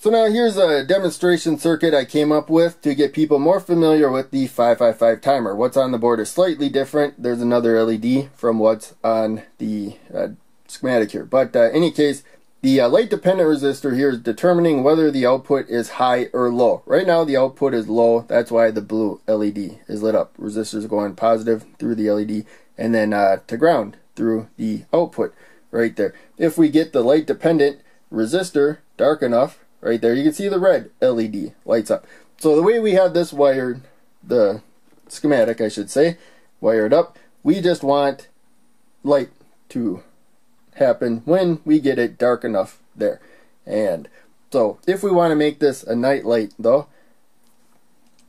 So now here's a demonstration circuit I came up with to get people more familiar with the 555 timer. What's on the board is slightly different. There's another LED from what's on the uh, schematic here. But uh, any case, the uh, light dependent resistor here is determining whether the output is high or low. Right now the output is low. That's why the blue LED is lit up. Resistors going positive through the LED and then uh, to ground through the output right there. If we get the light dependent resistor dark enough, right there. You can see the red LED lights up. So the way we have this wired, the schematic I should say, wired up, we just want light to happen when we get it dark enough there. And so if we want to make this a night light though,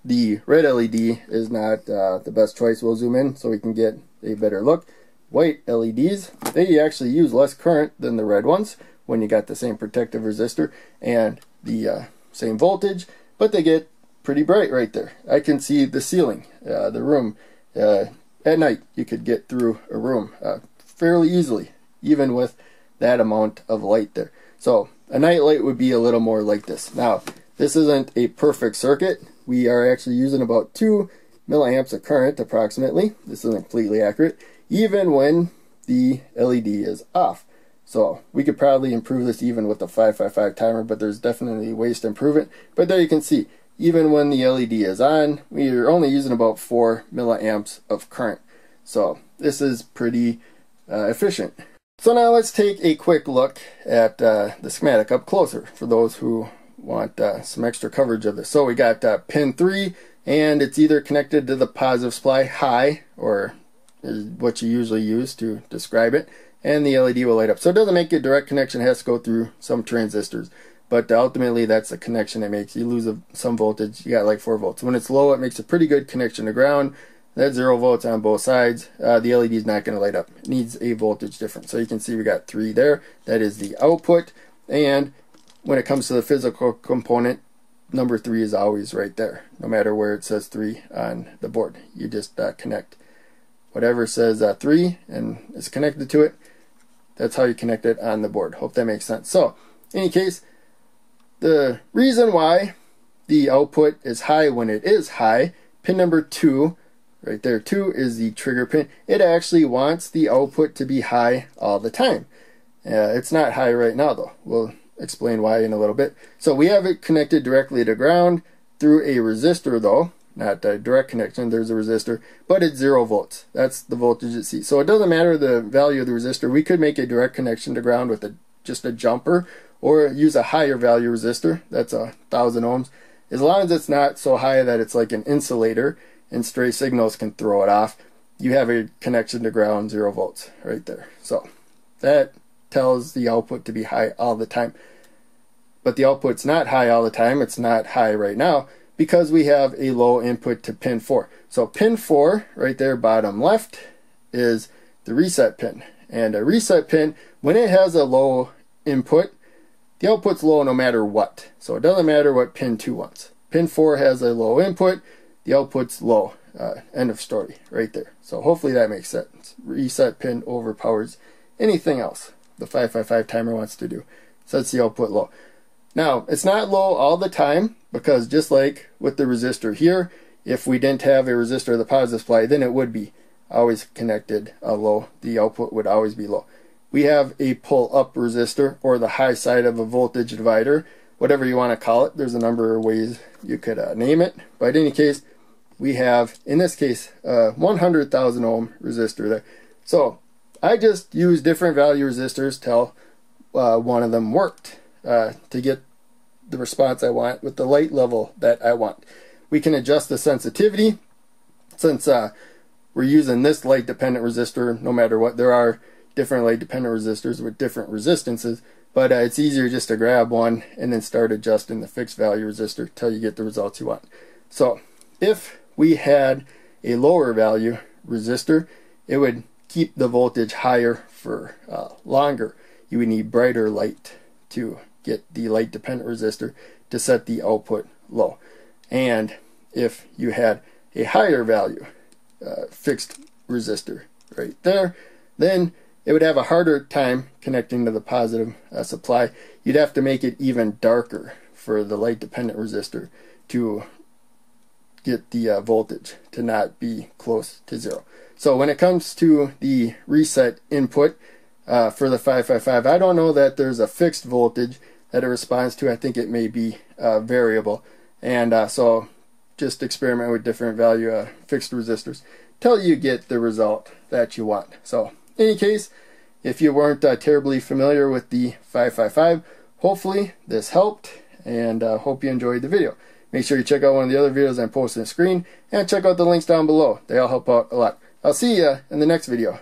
the red LED is not uh, the best choice. We'll zoom in so we can get a better look. White LEDs, they actually use less current than the red ones when you got the same protective resistor and the uh, same voltage, but they get pretty bright right there. I can see the ceiling, uh, the room. Uh, at night, you could get through a room uh, fairly easily, even with that amount of light there. So a night light would be a little more like this. Now, this isn't a perfect circuit. We are actually using about 2 milliamps of current approximately. This isn't completely accurate, even when the LED is off. So we could probably improve this even with the 555 timer, but there's definitely ways to improve it. But there you can see, even when the LED is on, we are only using about 4 milliamps of current. So this is pretty uh, efficient. So now let's take a quick look at uh, the schematic up closer for those who want uh, some extra coverage of this. So we got uh, pin 3 and it's either connected to the positive supply high or what you usually use to describe it and the LED will light up. So it doesn't make a direct connection, it has to go through some transistors. But ultimately, that's the connection it makes. You lose a, some voltage, you got like 4 volts. When it's low, it makes a pretty good connection to ground. That's 0 volts on both sides. Uh, the LED is not going to light up. It needs a voltage difference. So you can see we got 3 there. That is the output. And when it comes to the physical component, number 3 is always right there, no matter where it says 3 on the board. You just uh, connect whatever says uh, 3 and is connected to it that's how you connect it on the board. Hope that makes sense. So, in any case, the reason why the output is high when it is high, pin number 2, right there, 2 is the trigger pin. It actually wants the output to be high all the time. Uh, it's not high right now though. We'll explain why in a little bit. So we have it connected directly to ground through a resistor though not a direct connection, there's a resistor, but it's zero volts. That's the voltage it sees. So it doesn't matter the value of the resistor. We could make a direct connection to ground with a, just a jumper or use a higher value resistor. That's a thousand ohms. As long as it's not so high that it's like an insulator and stray signals can throw it off, you have a connection to ground zero volts right there. So that tells the output to be high all the time. But the output's not high all the time. It's not high right now because we have a low input to pin 4. So pin 4, right there, bottom left, is the reset pin. And a reset pin, when it has a low input, the output's low no matter what. So it doesn't matter what pin 2 wants. Pin 4 has a low input, the output's low. Uh, end of story, right there. So hopefully that makes sense. Reset pin overpowers anything else the 555 timer wants to do. Sets the output low. Now, it's not low all the time because just like with the resistor here, if we didn't have a resistor of the positive supply, then it would be always connected uh, low. The output would always be low. We have a pull-up resistor or the high side of a voltage divider, whatever you want to call it. There's a number of ways you could uh, name it. But in any case, we have, in this case, a 100,000 ohm resistor there. So I just used different value resistors till uh, one of them worked uh, to get the response I want with the light level that I want. We can adjust the sensitivity since uh, we're using this light dependent resistor no matter what. There are different light dependent resistors with different resistances, but uh, it's easier just to grab one and then start adjusting the fixed value resistor till you get the results you want. So if we had a lower value resistor, it would keep the voltage higher for uh, longer. You would need brighter light to get the light dependent resistor to set the output low. And if you had a higher value uh, fixed resistor right there, then it would have a harder time connecting to the positive uh, supply. You'd have to make it even darker for the light dependent resistor to get the uh, voltage to not be close to zero. So when it comes to the reset input uh, for the 555, I don't know that there's a fixed voltage that it responds to. I think it may be uh, variable. And uh, so just experiment with different value uh, fixed resistors till you get the result that you want. So in any case, if you weren't uh, terribly familiar with the 555, hopefully this helped and uh, hope you enjoyed the video. Make sure you check out one of the other videos I'm posting on the screen and check out the links down below. They all help out a lot. I'll see you in the next video.